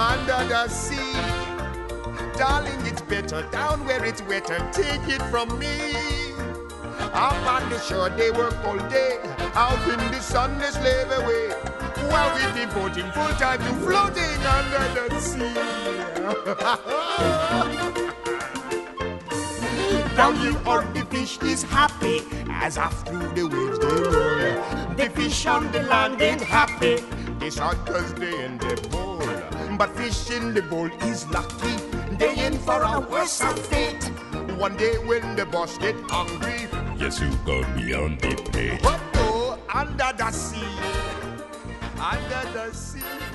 under the sea. Darling, it's better down where it's wetter. Take it from me. Up on the shore, they work all day. Out in the sun, they slave away. While we're devoting full time to floating under the sea. Down here on the fish is happy as after the waves they roll. The fish on the land ain't happy. They sad cause they in the bowl. But fish in the bowl is lucky. They in for a worse fate. One day when the boss get hungry, Yes, you got me on the plate. what go under the sea? Under the sea.